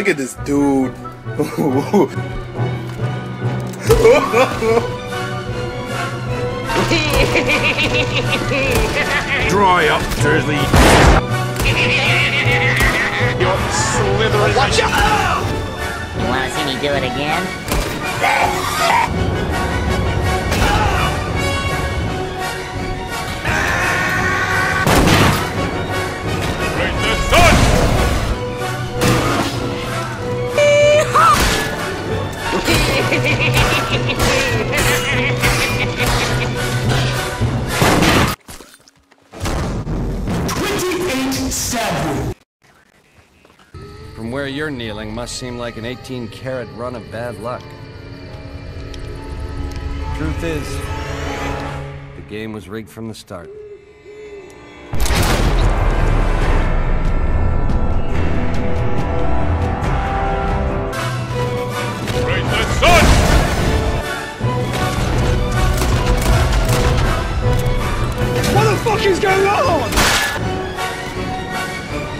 Look at this dude. Dry up, Dursley. You're slithering. Watch out! You wanna see me do it again? From where you're kneeling must seem like an 18 karat run of bad luck. Truth is, the game was rigged from the start. Right the sun! what the fuck is going on?